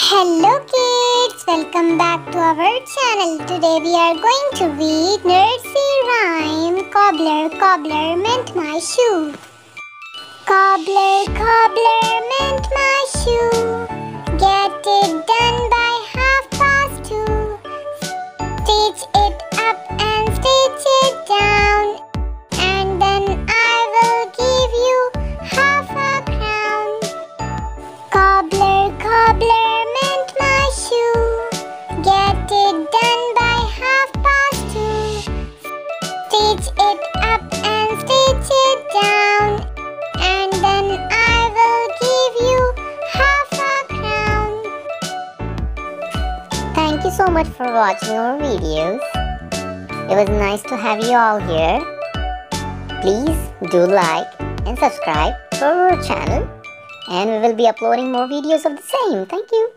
Hello kids, welcome back to our channel. Today we are going to read nursery rhyme Cobbler, cobbler mend my shoe. Cobbler, cobbler mend my shoe. Get it done by half past two. Stitch it up and stitch it down. And then I will give you half a crown. Cobbler, cobbler, Done by half past two. Stitch it up and stitch it down. And then I will give you half a crown. Thank you so much for watching our videos. It was nice to have you all here. Please do like and subscribe to our channel and we will be uploading more videos of the same. Thank you.